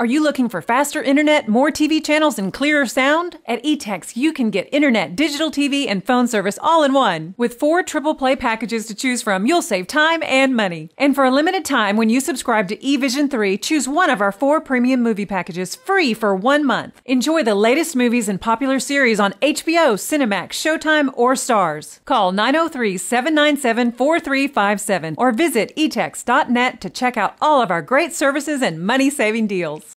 Are you looking for faster internet, more TV channels, and clearer sound? At eTex, you can get internet, digital TV, and phone service all in one. With four triple play packages to choose from, you'll save time and money. And for a limited time, when you subscribe to eVision 3, choose one of our four premium movie packages free for one month. Enjoy the latest movies and popular series on HBO, Cinemax, Showtime, or Starz. Call 903 797 4357 or visit etex.net to check out all of our great services and money saving deals.